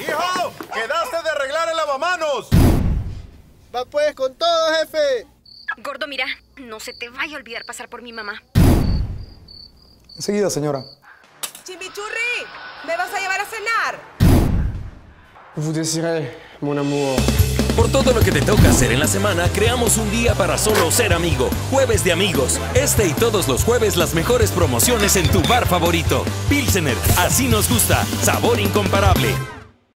¡Hijo! ¡Quedaste de arreglar el lavamanos! Va pues con todo, jefe. Gordo, mira, no se te vaya a olvidar pasar por mi mamá. Enseguida, señora. Chimichurri, ¿me vas a llevar a cenar? Vous désirez, mon amour. Por todo lo que te toca hacer en la semana, creamos un día para solo ser amigo. Jueves de amigos. Este y todos los jueves las mejores promociones en tu bar favorito. Pilsener, así nos gusta. Sabor incomparable.